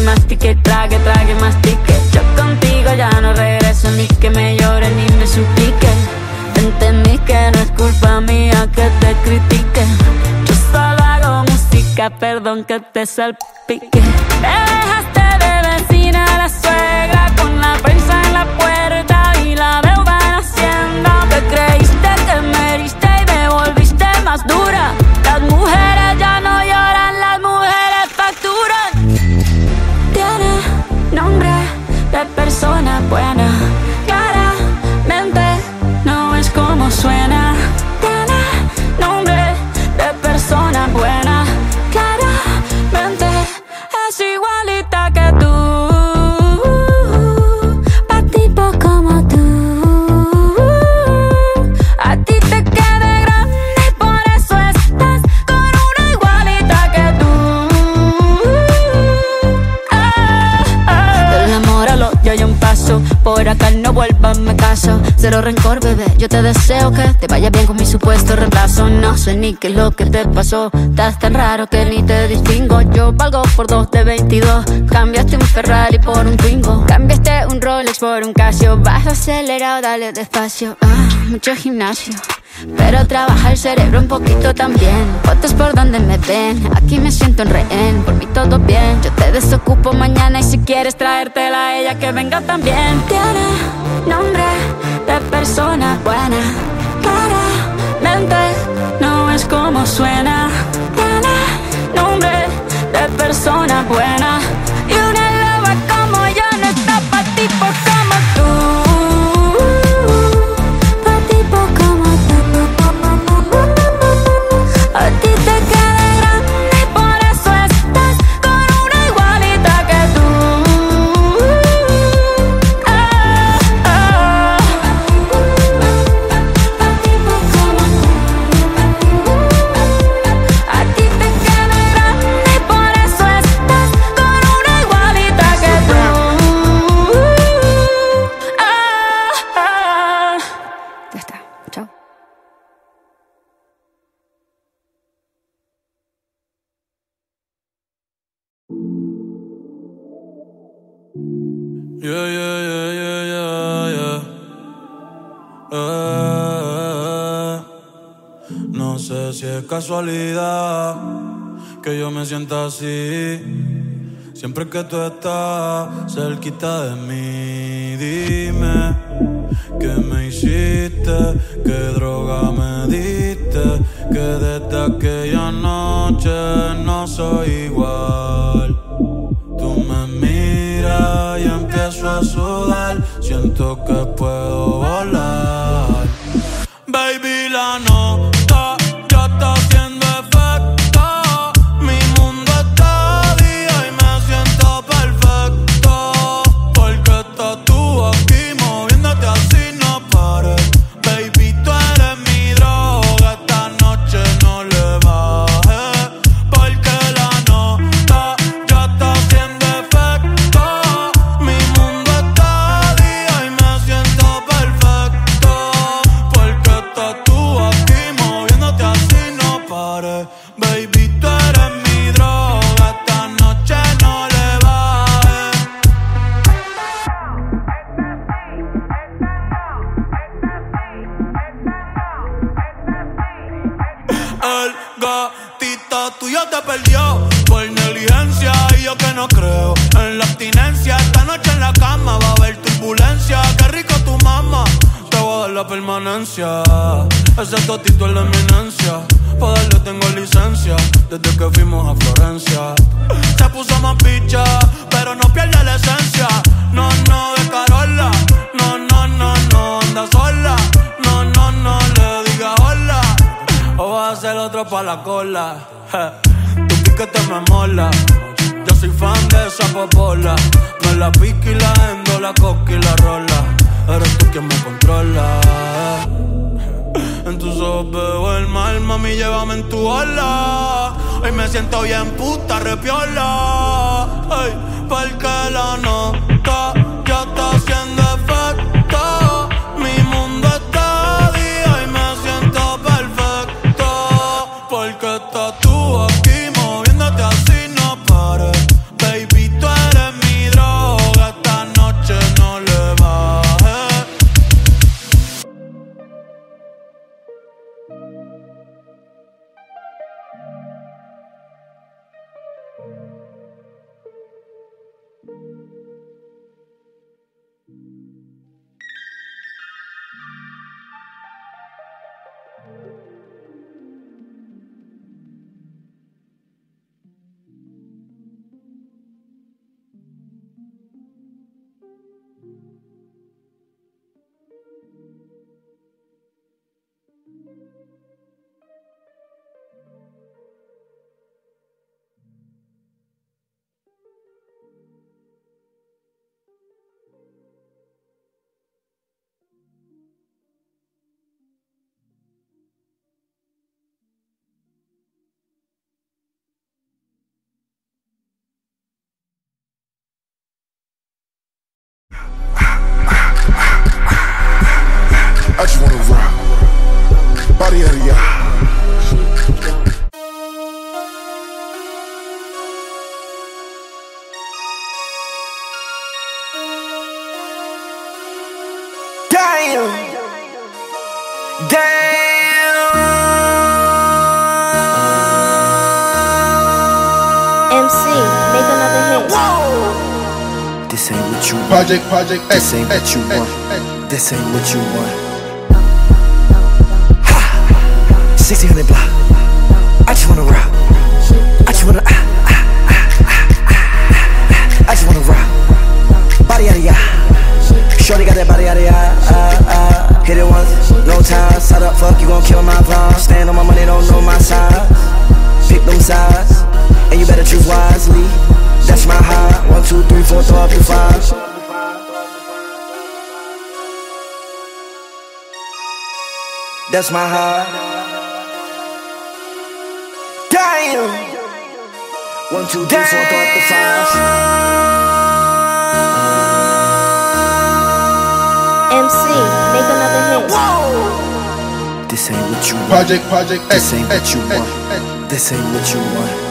mortifique, mastique, trague, trague, mastique. Yo contigo ya no regreso ni que me llore ni me suplique. Entendí que no es culpa mía que te critique. Yo solo hago rica, perdón que te salpique. Te dejaste Cero rencor, bebé. Yo te deseo que te vaya bien con mi supuesto reemplazo. No sé ni qué es lo que te pasó. Estás tan raro que ni te distingo. Yo valgo por dos de 22. Cambiaste un Ferrari por un Twingo. Cambiaste un Rolex por un Casio. Vas acelerado, dale despacio. Ah, mucho gimnasio. Pero trabaja el cerebro un poquito también. Fotos por donde me ven. Aquí me siento en rehén. Por mí todo bien. Yo te desocupo mañana y si quieres traértela a ella que venga también. Tiene nombre persona buena. Claramente no es como suena. Tiene nombre de persona buena. Yeah, yeah, yeah, yeah, yeah, yeah. Eh, no sé si es casualidad que yo me sienta así. Siempre que tú estás cerquita de mí, dime qué me hiciste, qué droga me diste, que desde aquella noche no soy igual. Tú me miras y empiezo a sudar. Siento que puedo en la cama va a haber turbulencia. Qué rico tu mamá, te voy a dar la permanencia. Ese totito es la eminencia. Pa' darle tengo licencia desde que fuimos a Florencia. Se puso más picha, pero no pierde la esencia. No, no, de Carola. No, no, no, no, anda sola. No, no, no, le diga hola. O vas a ser otro pa' la cola. Je, Tu piquete me mola. Yo soy fan de esa popola. La pique y la endo, la coca y la rola. Eres tú quien me controla. En tus ojos veo el mal, mami, llévame en tu ola. Hoy me siento bien puta, repiola. Ay, porque la nota This ain't what you want. Project, project, This ain't what you want. This ain't what you want. Ha! 1600 block. I just wanna rock. I just wanna. Ah, ah, ah, ah, ah. I just wanna rock. Body out of ya. Shorty got that body out of ya. Ah, ah. Hit it once, no time. Side up, fuck, you gon' kill my vibe. Stand on my money, don't know my size. Pick them sides, and you better choose wisely. That's my high. One, two, three, four, throw up to five. That's my heart. Damn. One, two, three, four, throw up the five. MC, make another hit. This ain't what you want. Project, project, This ain't what you want. This ain't what you want.